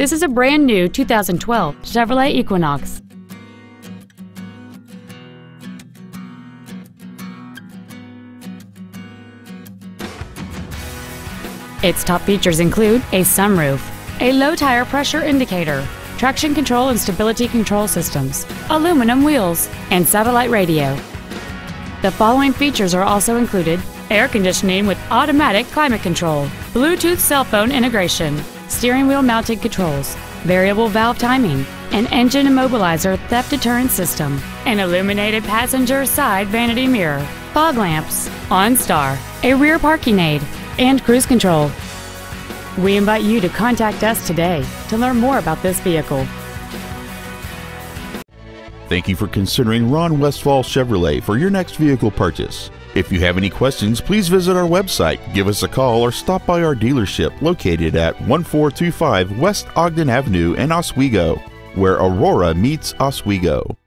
This is a brand new 2012 Chevrolet Equinox. Its top features include a sunroof, a low tire pressure indicator, traction control and stability control systems, aluminum wheels, and satellite radio. The following features are also included air conditioning with automatic climate control, Bluetooth cell phone integration, steering wheel mounted controls, variable valve timing, an engine immobilizer theft deterrent system, an illuminated passenger side vanity mirror, fog lamps, OnStar, a rear parking aid, and cruise control. We invite you to contact us today to learn more about this vehicle. Thank you for considering Ron Westphal Chevrolet for your next vehicle purchase. If you have any questions, please visit our website, give us a call, or stop by our dealership located at 1425 West Ogden Avenue in Oswego, where Aurora meets Oswego.